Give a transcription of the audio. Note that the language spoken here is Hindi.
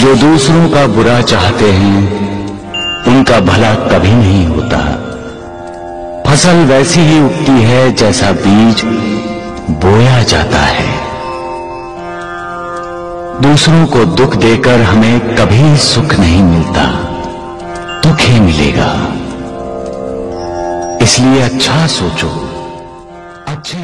जो दूसरों का बुरा चाहते हैं, उनका भला कभी नहीं होता। फ़सल वैसी ही उगती है जैसा बीज बोया जाता है। दूसरों को दुख देकर हमें कभी सुख नहीं मिलता, दुख ही मिलेगा। इसलिए अच्छा सोचो, अच्छे